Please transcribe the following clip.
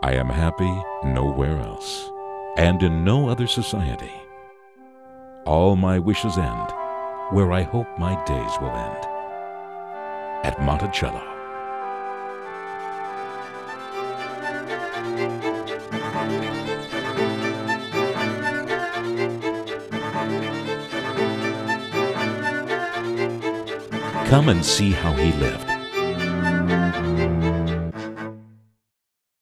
I am happy nowhere else, and in no other society. All my wishes end where I hope my days will end at Monticello. Come and see how he lived